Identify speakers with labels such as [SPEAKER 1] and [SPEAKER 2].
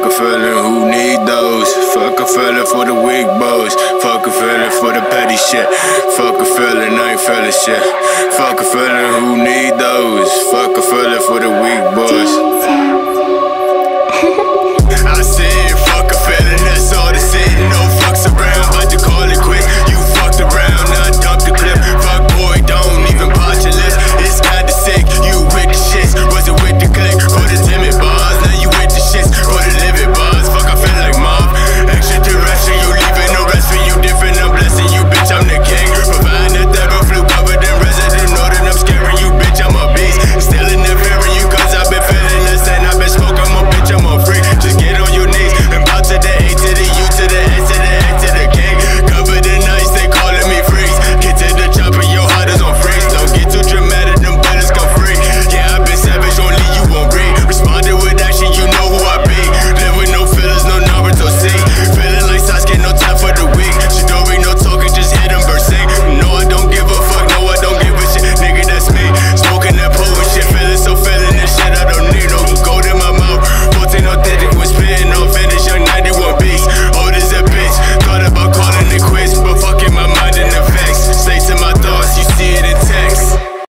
[SPEAKER 1] Fuck a feeling who need those. Fuck a feeling for the weak boys. Fuck a feeling for the petty shit. Fuck a feeling, I ain't feeling shit. Fuck a feeling who need those. Fuck a feeling for the.